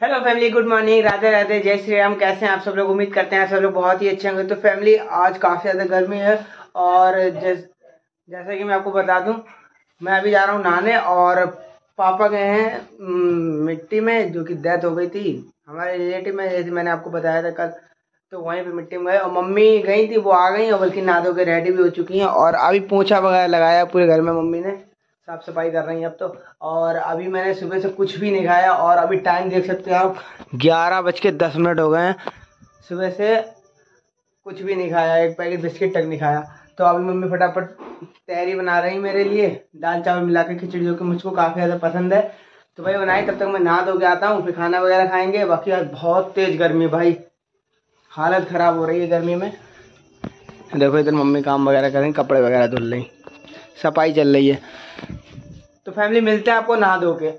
Hello family good morning Radhe Radhe जय श्री राम कैसे हैं आप सब लोग? उम्मीद करते हैं आप सब लोग बहुत ही अच्छे होंगे। तो फैमिली आज काफ़ी ज़्यादा गर्मी है और जैस, जैसा कि मैं आपको बता दूँ, मैं अभी जा रहा हूँ नहाने और पापा गए हैं मिट्टी में, जो कि डेथ हो गई थी। हमारे रिलेटिव में, जैसे मैंने आपको बताया था कल तो वहीं पे मिट्टी में गए और मम्मी गई थी, वो आ गई और बल्कि नहा धो के रेडी भी हो चुकी हैं और अभी पोछा वगैरह लगाया पूरे घर में मम्मी ने। साफ़ सफ़ाई कर रही हैं अब तो। और अभी मैंने सुबह से कुछ भी नहीं खाया और अभी टाइम देख सकते हैं आप, ग्यारह बज के दस मिनट हो गए हैं। सुबह से कुछ भी नहीं खाया, एक पैकेट बिस्किट तक नहीं खाया। तो अभी मम्मी फटाफट तैयारी बना रही मेरे लिए, दाल चावल मिला के, खिचड़ी जो कि मुझको काफ़ी ज़्यादा पसंद है। तो भाई बनाए, तब तक मैं नहा धो के आता हूँ, फिर खाना वगैरह खाएँगे। बाकी आज बहुत तेज़ गर्मी भाई। हालत ख़राब हो रही है गर्मी में। देखो इधर मम्मी काम वगैरह करें कपड़े वगैरह धुल रही सफ़ाई चल रही है। तो फैमिली मिलते हैं आपको नहा धो के।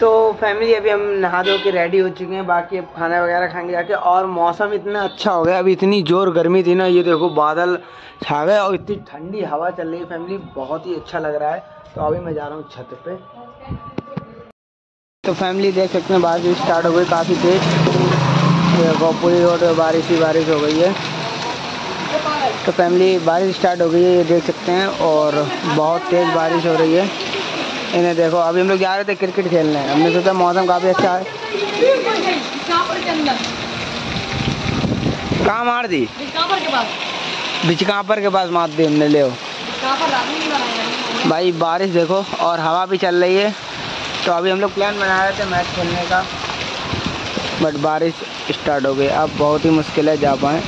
तो फैमिली अभी हम नहा धो के रेडी हो चुके हैं, बाकी अब खाना वगैरह खाएँगे जाके। और मौसम इतना अच्छा हो गया, अभी इतनी ज़ोर गर्मी थी ना, ये देखो बादल छा गए और इतनी ठंडी हवा चल रही है। फैमिली बहुत ही अच्छा लग रहा है। तो अभी मैं जा रहा हूँ छत पे। तो फैमिली देख सकते हैं, बारिश स्टार्ट हो गई, काफ़ी तेज। पूरी रोड बारिश ही बारिश हो गई है। तो फैमिली बारिश स्टार्ट हो गई है, ये देख सकते हैं, और बहुत तेज़ बारिश हो रही है। इन्हें देखो, अभी हम लोग जा रहे थे क्रिकेट खेलने। हमने सोचा मौसम काफ़ी अच्छा है। कहाँ मार दी? बिचकापर के पास मार दी हमने, ले भाई, बारिश देखो, और हवा भी चल रही है। तो अभी हम लोग प्लान बना रहे थे मैच खेलने का। बट बारिश स्टार्ट हो गई। अब बहुत ही मुश्किल है जा पाएँ।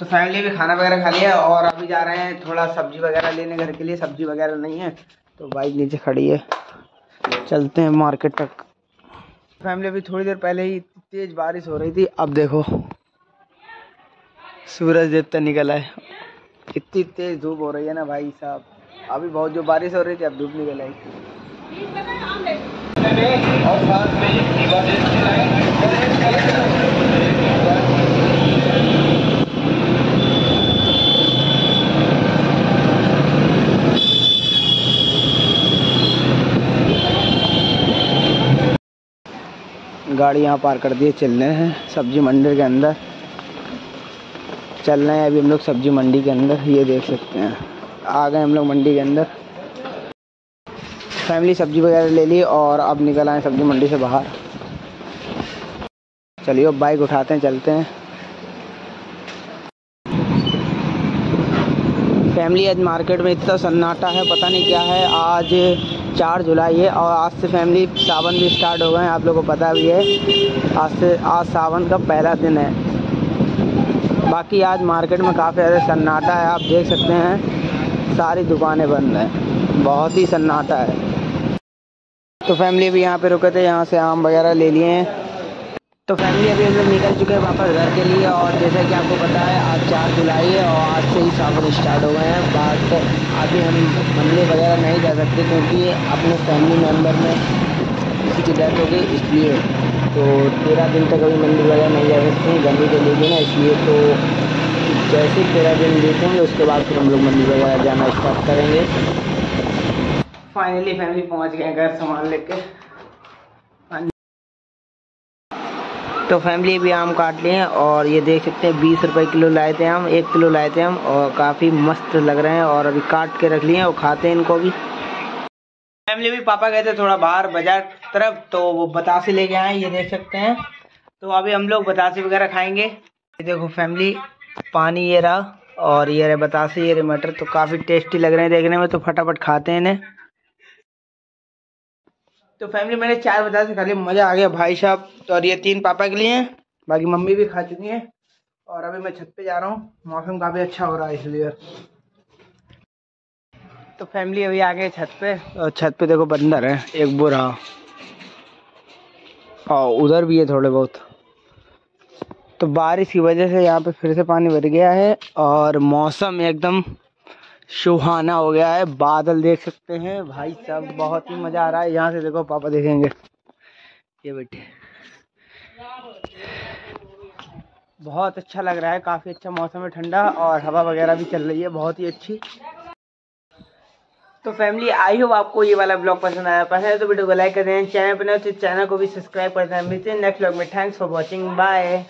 तो फैमिली भी खाना वगैरह खा लिया और अभी जा रहे हैं थोड़ा सब्ज़ी वगैरह लेने घर के लिए। सब्ज़ी वगैरह नहीं है तो बाइक नीचे खड़ी है। चलते हैं मार्केट तक। फैमिली अभी थोड़ी देर पहले ही तेज़ बारिश हो रही थी, अब देखो। सूरज देवता निकला है। इतनी तेज़ धूप हो रही है ना भाई साहब। अभी बहुत जो बारिश हो रही थी, अब धूप निकल आई। गाड़ी यहाँ पार कर दिए चल रहे हैं। सब्ज़ी मंडी के अंदर। चल रहे हैं अभी हम लोग सब्ज़ी मंडी के अंदर, ये देख सकते हैं। आ गए हम लोग मंडी के अंदर। फैमिली सब्ज़ी वगैरह ले ली और अब निकल आए सब्ज़ी मंडी से बाहर। चलिए, अब बाइक उठाते हैं, चलते हैं। फैमिली आज मार्केट में इतना सन्नाटा है, पता नहीं क्या है। आज चार जुलाई है और आज से फैमिली सावन भी स्टार्ट हो गए हैं, आप लोगों को पता भी है। आज से, आज सावन का पहला दिन है। बाकी आज मार्केट में काफ़ी ज़्यादा सन्नाटा है, आप देख सकते हैं। सारी दुकानें बंद हैं। बहुत ही सन्नाटा है। तो फैमिली भी यहाँ पे रुके थे, यहाँ से आम वगैरह ले लिए हैं। तो फैमिली अभी हम लोग निकल चुके हैं वापस घर के लिए और जैसा कि आपको पता है, आज चार जुलाई है और आज से ही सावन स्टार्ट हो गए हैं। बट अभी हम मंदिर वगैरह नहीं जा सकते क्योंकि अपने फैमिली मेंबर में किसी की डेथ हो गई, इसलिए तो तेरह दिन तक अभी मंदिर वगैरह नहीं जा सकते, गर्मी के लिए ना, इसलिए तो जैसे ही तेरह दिन देखेंगे, उसके बाद फिर हम लोग मंदिर वगैरह जाना स्टार्ट करेंगे। फाइनली फैमिली पहुँच गए घर सामान लेके। तो फैमिली भी आम काट लिए हैं और ये देख सकते हैं, बीस रुपए किलो लाए थे हम, एक किलो लाए थे हम और काफ़ी मस्त लग रहे हैं और अभी काट के रख लिए और खाते हैं इनको भी। फैमिली भी पापा गए थे थोड़ा बाहर बाज़ार तरफ़ तो वो बतासे लेके आए, ये देख सकते हैं। तो अभी हम लोग बतासे वगैरह खाएँगे। ये देखो फैमिली, पानी ये रहा और ये रहे बतासे, ये रहे मटर तो काफ़ी टेस्टी लग रहे हैं देखने में तो फटाफट खाते हैं इन्हें। तो फैमिली मैंने चार बजा से खा लिया मज़ा आ गया भाई साहब। तो और ये तीन पापा के लिए हैं, बाकी मम्मी भी खा चुकी हैं। और अभी मैं छत पे जा रहा हूँ, मौसम काफ़ी अच्छा हो रहा है इसलिए। तो फैमिली अभी आ गए छत पे। और छत पे देखो बंदर है, एक बुरा। और उधर भी है थोड़े बहुत। तो बारिश की वजह से यहाँ पे फिर से पानी भर गया है, और मौसम एकदम सुहाना हो गया है, बादल देख सकते हैं। भाई साहब, बहुत ही मज़ा आ रहा है। यहाँ से देखो, पापा देखेंगे। ये बेटे बहुत अच्छा लग रहा है, काफ़ी अच्छा मौसम है, ठंडा, और हवा वगैरह भी चल रही है, बहुत ही अच्छी। तो फैमिली आई होप आपको ये वाला ब्लॉग पसंद आया। पसंद है तो वीडियो को लाइक कर दें चैनल पर तो चैनल को भी सब्सक्राइब कर दें। मिलते हैं नेक्स्ट ब्लॉग में। Thanks for watching bye